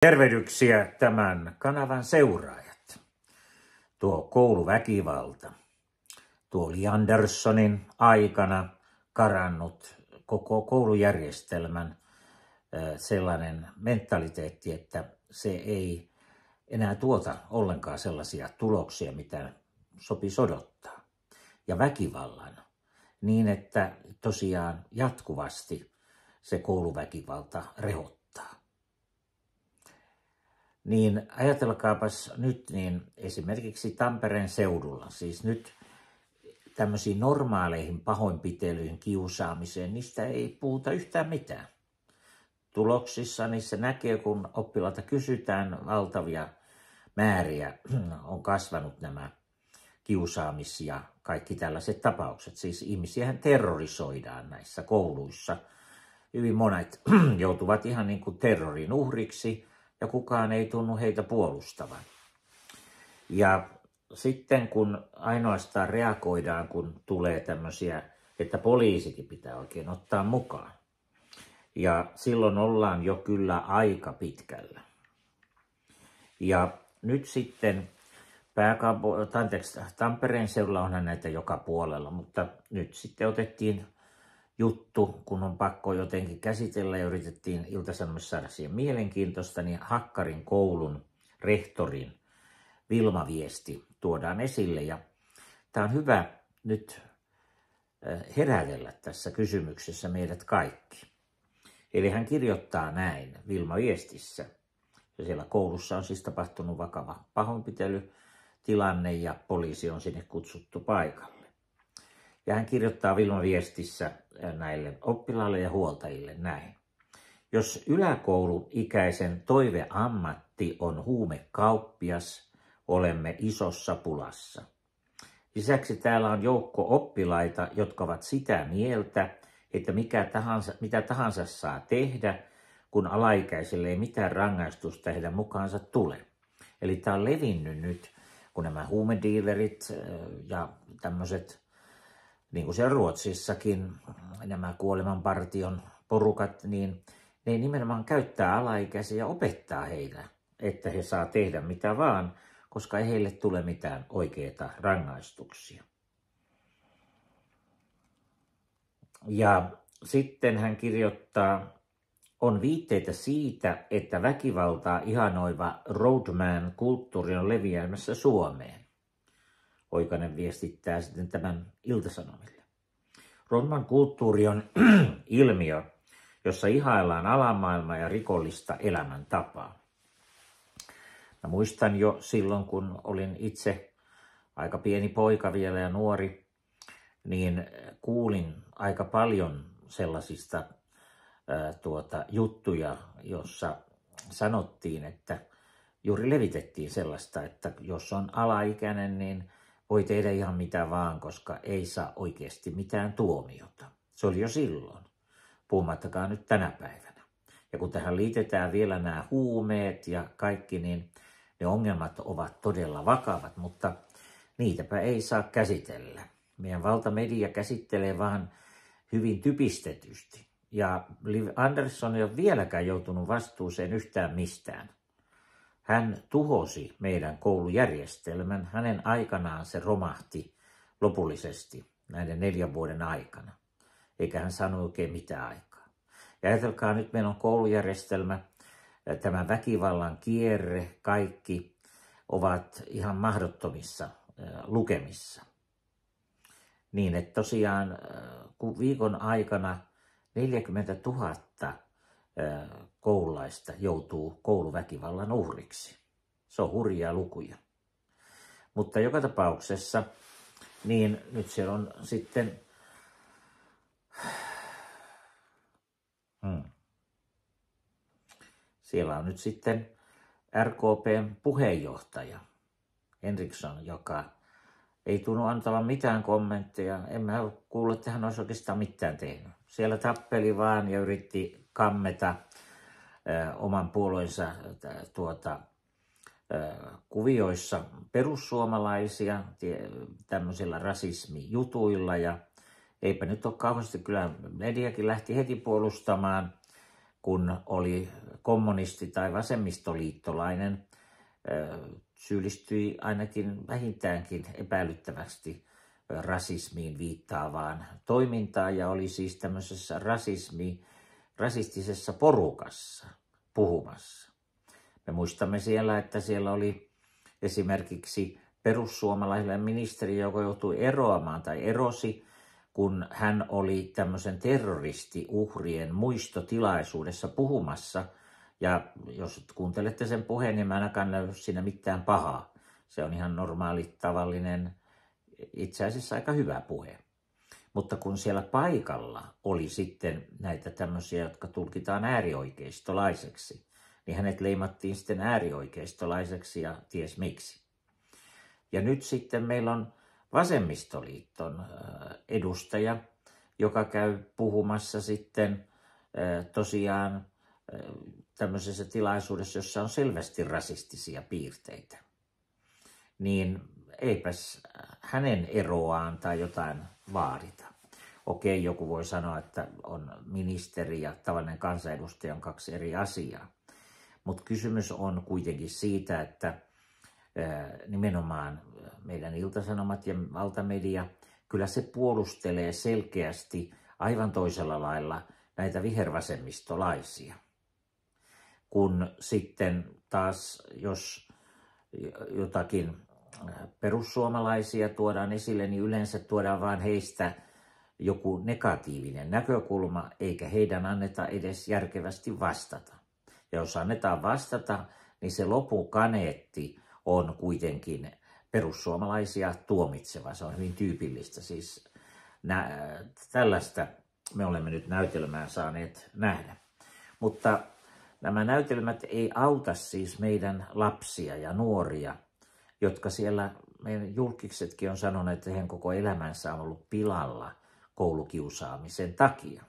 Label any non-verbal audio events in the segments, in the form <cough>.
Tervehdyksiä tämän kanavan seuraajat. Tuo kouluväkivalta, tuo oli Anderssonin aikana karannut koko koulujärjestelmän sellainen mentaliteetti, että se ei enää tuota ollenkaan sellaisia tuloksia, mitä sopisi odottaa. Ja väkivallan, niin että tosiaan jatkuvasti se kouluväkivalta rehottaa niin ajatelkaapas nyt niin esimerkiksi Tampereen seudulla, siis nyt tämmöisiin normaaleihin pahoinpitelyihin, kiusaamiseen, niistä ei puhuta yhtään mitään. Tuloksissa niissä näkee, kun oppilaalta kysytään valtavia määriä, <clears throat> on kasvanut nämä kiusaamis- ja kaikki tällaiset tapaukset. Siis ihmisiähän terrorisoidaan näissä kouluissa. Hyvin monet <clears throat> joutuvat ihan niin kuin terrorin uhriksi – ja kukaan ei tunnu heitä puolustavan. Ja sitten kun ainoastaan reagoidaan, kun tulee tämmöisiä, että poliisikin pitää oikein ottaa mukaan. Ja silloin ollaan jo kyllä aika pitkällä. Ja nyt sitten pääkampo, anteeksi, Tampereen seudulla onhan näitä joka puolella, mutta nyt sitten otettiin juttu, kun on pakko jotenkin käsitellä ja yritettiin iltasanomissa saada siihen mielenkiintoista, niin Hakkarin koulun rehtorin Vilma-viesti tuodaan esille. Ja tämä on hyvä nyt herätellä tässä kysymyksessä meidät kaikki. Eli hän kirjoittaa näin Vilma-viestissä. Ja siellä koulussa on siis tapahtunut vakava pahoinpitelytilanne ja poliisi on sinne kutsuttu paikalle. Ja hän kirjoittaa Vilma viestissä näille oppilaille ja huoltajille näin. Jos yläkouluikäisen toiveammatti on huumekauppias, olemme isossa pulassa. Lisäksi täällä on joukko oppilaita, jotka ovat sitä mieltä, että mikä tahansa, mitä tahansa saa tehdä, kun alaikäiselle ei mitään rangaistusta heidän mukaansa tule. Eli tämä on levinnyt nyt, kun nämä huumediilerit ja tämmöiset niin kuin siellä Ruotsissakin nämä kuolemanpartion porukat, niin ne nimenomaan käyttää alaikäisiä ja opettaa heitä, että he saa tehdä mitä vaan, koska ei heille tule mitään oikeita rangaistuksia. Ja sitten hän kirjoittaa, on viitteitä siitä, että väkivaltaa ihanoiva roadman-kulttuuri on leviämässä Suomeen. Oikanen viestittää sitten tämän iltasanomille. Romman kulttuuri on <clears throat> ilmiö, jossa ihaillaan alamaailmaa ja rikollista elämäntapaa. Mä muistan jo silloin, kun olin itse aika pieni poika vielä ja nuori, niin kuulin aika paljon sellaisista ää, tuota, juttuja, jossa sanottiin, että juuri levitettiin sellaista, että jos on alaikäinen, niin voi tehdä ihan mitä vaan, koska ei saa oikeasti mitään tuomiota. Se oli jo silloin, puhumattakaan nyt tänä päivänä. Ja kun tähän liitetään vielä nämä huumeet ja kaikki, niin ne ongelmat ovat todella vakavat, mutta niitäpä ei saa käsitellä. Meidän valtamedia käsittelee vaan hyvin typistetysti. Ja Liv Andersson ei ole vieläkään joutunut vastuuseen yhtään mistään. Hän tuhosi meidän koulujärjestelmän. Hänen aikanaan se romahti lopullisesti näiden neljän vuoden aikana. Eikä hän saanut oikein mitään aikaa. Ja ajatelkaa, nyt meillä on koulujärjestelmä, tämä väkivallan kierre, kaikki ovat ihan mahdottomissa lukemissa. Niin, että tosiaan kun viikon aikana 40 000 koululaista joutuu kouluväkivallan uhriksi. Se on hurjia lukuja. Mutta joka tapauksessa, niin nyt siellä on sitten hmm. siellä on nyt sitten RKPn puheenjohtaja Henriksson, joka ei tunnu antavan mitään kommentteja. En mä kuullut, että hän olisi oikeastaan mitään tehnyt. Siellä tappeli vaan ja yritti kammeta oman puolueensa tuota, kuvioissa perussuomalaisia tämmöisillä rasismijutuilla. Ja eipä nyt ole kauheasti, kyllä mediakin lähti heti puolustamaan kun oli kommunisti tai vasemmistoliittolainen, syyllistyi ainakin vähintäänkin epäilyttävästi rasismiin viittaavaan toimintaan. Ja oli siis tämmöisessä rasismi, rasistisessa porukassa puhumassa. Me muistamme siellä, että siellä oli esimerkiksi perussuomalaisille ministeri, joka joutui eroamaan tai erosi, kun hän oli tämmöisen terroristiuhrien muistotilaisuudessa puhumassa. Ja jos kuuntelette sen puheen, niin mä ainakaan näy siinä mitään pahaa. Se on ihan normaali, tavallinen, itse asiassa aika hyvä puhe. Mutta kun siellä paikalla oli sitten näitä tämmöisiä, jotka tulkitaan äärioikeistolaiseksi, niin hänet leimattiin sitten äärioikeistolaiseksi ja ties miksi. Ja nyt sitten meillä on vasemmistoliiton edustaja, joka käy puhumassa sitten tosiaan tämmöisessä tilaisuudessa, jossa on selvästi rasistisia piirteitä. Niin eipäs hänen eroaan tai jotain vaadita. Okei, joku voi sanoa, että on ministeri ja tavallinen kansanedustaja on kaksi eri asiaa. Mutta kysymys on kuitenkin siitä, että nimenomaan meidän iltasanomat ja valtamedia, kyllä se puolustelee selkeästi aivan toisella lailla näitä vihervasemmistolaisia. Kun sitten taas, jos jotakin perussuomalaisia tuodaan esille, niin yleensä tuodaan vain heistä joku negatiivinen näkökulma, eikä heidän anneta edes järkevästi vastata. Ja jos annetaan vastata, niin se lopukaneetti on kuitenkin perussuomalaisia tuomitseva. Se on hyvin tyypillistä. Siis nä- tällaista me olemme nyt näytelmää saaneet nähdä. Mutta nämä näytelmät ei auta siis meidän lapsia ja nuoria, jotka siellä, meidän julkiksetkin on sanonut, että heidän koko elämänsä on ollut pilalla koulukiusaamisen takia.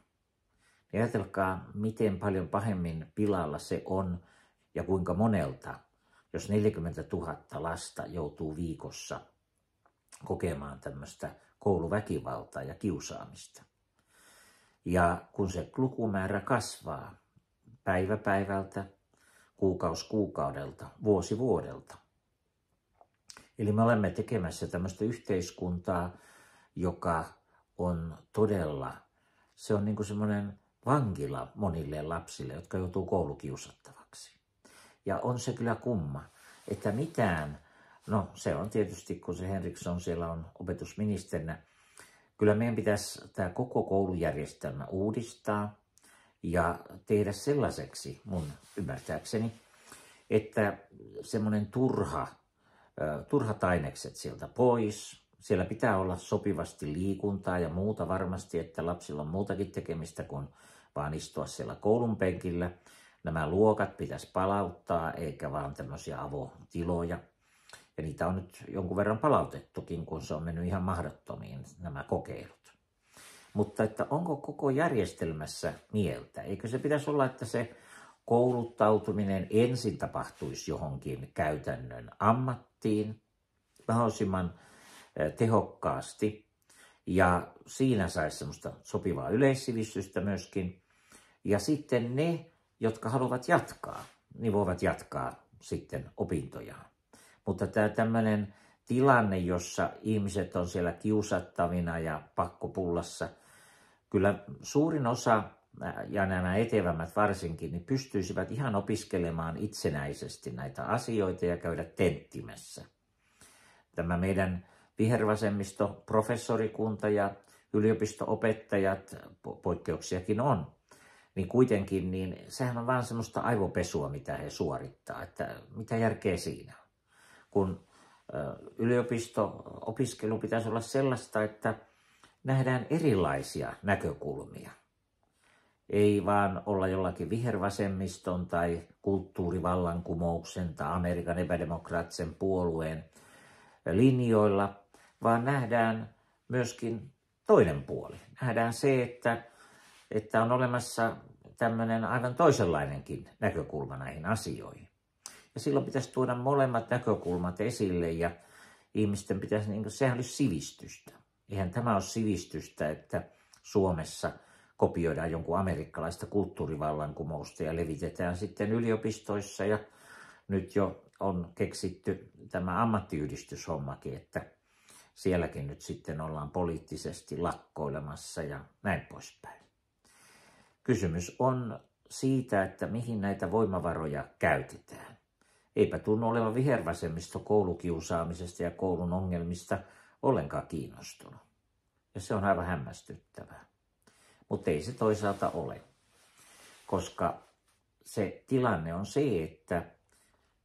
Ja ajatelkaa, miten paljon pahemmin pilalla se on ja kuinka monelta jos 40 000 lasta joutuu viikossa kokemaan tämmöistä kouluväkivaltaa ja kiusaamista. Ja kun se lukumäärä kasvaa päivä päivältä, kuukaus kuukaudelta, vuosi vuodelta. Eli me olemme tekemässä tämmöistä yhteiskuntaa, joka on todella, se on niin kuin semmoinen vankila monille lapsille, jotka joutuu koulukiusattavaksi. Ja on se kyllä kumma, että mitään, no se on tietysti, kun se Henriksson siellä on opetusministerinä, kyllä meidän pitäisi tämä koko koulujärjestelmä uudistaa ja tehdä sellaiseksi, mun ymmärtääkseni, että semmoinen turha, turhat ainekset sieltä pois. Siellä pitää olla sopivasti liikuntaa ja muuta varmasti, että lapsilla on muutakin tekemistä kuin vaan istua siellä koulun penkillä nämä luokat pitäisi palauttaa, eikä vaan tämmöisiä avotiloja. Ja niitä on nyt jonkun verran palautettukin, kun se on mennyt ihan mahdottomiin nämä kokeilut. Mutta että onko koko järjestelmässä mieltä? Eikö se pitäisi olla, että se kouluttautuminen ensin tapahtuisi johonkin käytännön ammattiin mahdollisimman tehokkaasti ja siinä saisi semmoista sopivaa yleissivistystä myöskin. Ja sitten ne jotka haluavat jatkaa, niin voivat jatkaa sitten opintojaan. Mutta tämä tämmöinen tilanne, jossa ihmiset on siellä kiusattavina ja pakkopullassa, kyllä suurin osa ja nämä etevämmät varsinkin, niin pystyisivät ihan opiskelemaan itsenäisesti näitä asioita ja käydä tenttimässä. Tämä meidän vihervasemmisto, professorikunta ja yliopistoopettajat, poikkeuksiakin on, niin kuitenkin niin sehän on vaan semmoista aivopesua, mitä he suorittaa, että mitä järkeä siinä Kun yliopisto-opiskelu pitäisi olla sellaista, että nähdään erilaisia näkökulmia. Ei vaan olla jollakin vihervasemmiston tai kulttuurivallankumouksen tai Amerikan epädemokraattisen puolueen linjoilla, vaan nähdään myöskin toinen puoli. Nähdään se, että että on olemassa tämmöinen aivan toisenlainenkin näkökulma näihin asioihin. Ja silloin pitäisi tuoda molemmat näkökulmat esille ja ihmisten pitäisi, niin kuin, sehän olisi sivistystä. Eihän tämä ole sivistystä, että Suomessa kopioidaan jonkun amerikkalaista kulttuurivallankumousta ja levitetään sitten yliopistoissa ja nyt jo on keksitty tämä ammattiyhdistyshommakin, että sielläkin nyt sitten ollaan poliittisesti lakkoilemassa ja näin poispäin. Kysymys on siitä, että mihin näitä voimavaroja käytetään. Eipä tunnu olevan vihervasemmisto koulukiusaamisesta ja koulun ongelmista ollenkaan kiinnostunut. Ja se on aivan hämmästyttävää. Mutta ei se toisaalta ole, koska se tilanne on se, että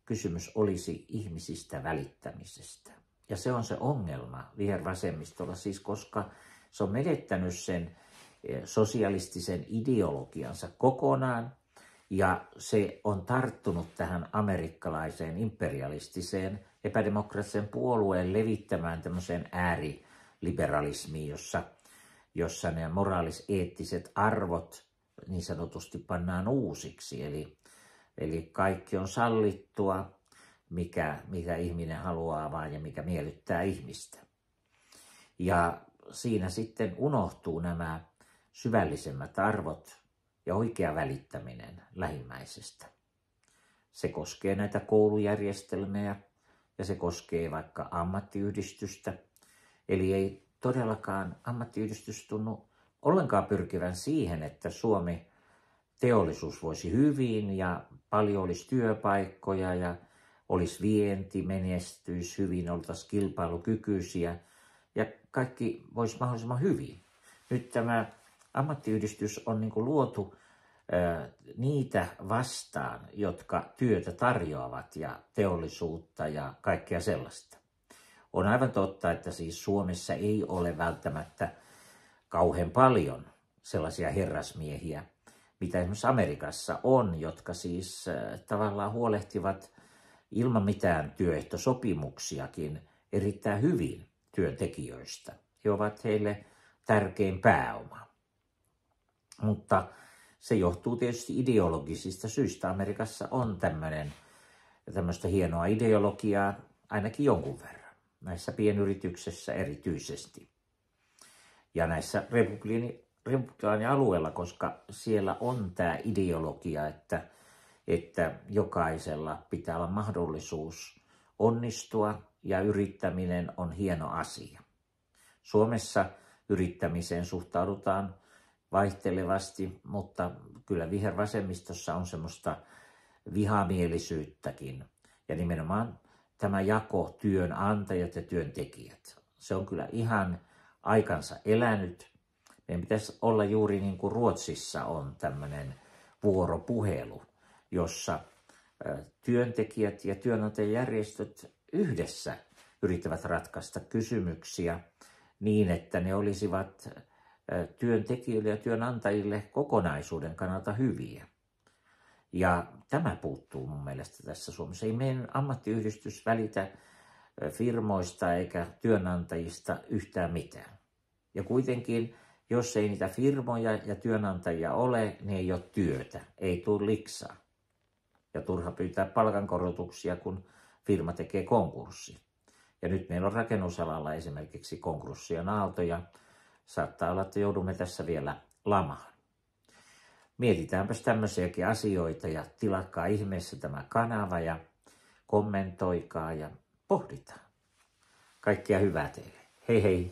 kysymys olisi ihmisistä välittämisestä. Ja se on se ongelma vihervasemmistolla, siis koska se on menettänyt sen eh, sosialistisen ideologiansa kokonaan ja se on tarttunut tähän amerikkalaiseen imperialistiseen epädemokraattiseen puolueen levittämään tämmöiseen ääriliberalismiin, jossa, jossa ne moraaliseettiset arvot niin sanotusti pannaan uusiksi. Eli, eli kaikki on sallittua, mikä, mikä ihminen haluaa vaan ja mikä miellyttää ihmistä. Ja siinä sitten unohtuu nämä syvällisemmät arvot ja oikea välittäminen lähimmäisestä. Se koskee näitä koulujärjestelmiä ja se koskee vaikka ammattiyhdistystä. Eli ei todellakaan ammattiyhdistys tunnu ollenkaan pyrkivän siihen, että Suomi teollisuus voisi hyvin ja paljon olisi työpaikkoja ja olisi vienti, menestyisi hyvin, oltaisiin kilpailukykyisiä ja kaikki voisi mahdollisimman hyvin. Nyt tämä ammattiyhdistys on niin luotu niitä vastaan, jotka työtä tarjoavat ja teollisuutta ja kaikkea sellaista. On aivan totta, että siis Suomessa ei ole välttämättä kauhean paljon sellaisia herrasmiehiä, mitä esimerkiksi Amerikassa on, jotka siis äh, tavallaan huolehtivat ilman mitään työehtosopimuksiakin erittäin hyvin työntekijöistä. He ovat heille tärkein pääoma. Mutta se johtuu tietysti ideologisista syistä. Amerikassa on tämmöinen, tämmöistä hienoa ideologiaa ainakin jonkun verran. Näissä pienyrityksissä erityisesti. Ja näissä republikaanialueilla, koska siellä on tämä ideologia, että, että jokaisella pitää olla mahdollisuus onnistua ja yrittäminen on hieno asia. Suomessa yrittämiseen suhtaudutaan vaihtelevasti, mutta kyllä vihervasemmistossa on semmoista vihamielisyyttäkin. Ja nimenomaan tämä jako työnantajat ja työntekijät. Se on kyllä ihan aikansa elänyt. Meidän pitäisi olla juuri niin kuin Ruotsissa on tämmöinen vuoropuhelu, jossa työntekijät ja työnantajajärjestöt yhdessä yrittävät ratkaista kysymyksiä niin, että ne olisivat työntekijöille ja työnantajille kokonaisuuden kannalta hyviä. Ja tämä puuttuu mun mielestä tässä Suomessa. Ei meidän ammattiyhdistys välitä firmoista eikä työnantajista yhtään mitään. Ja kuitenkin, jos ei niitä firmoja ja työnantajia ole, niin ei ole työtä, ei tule liksaa. Ja turha pyytää palkankorotuksia, kun firma tekee konkurssi. Ja nyt meillä on rakennusalalla esimerkiksi konkurssien aaltoja, saattaa olla, että joudumme tässä vielä lamaan. Mietitäänpäs tämmöisiäkin asioita ja tilatkaa ihmeessä tämä kanava ja kommentoikaa ja pohditaan. Kaikkia hyvää teille. Hei hei!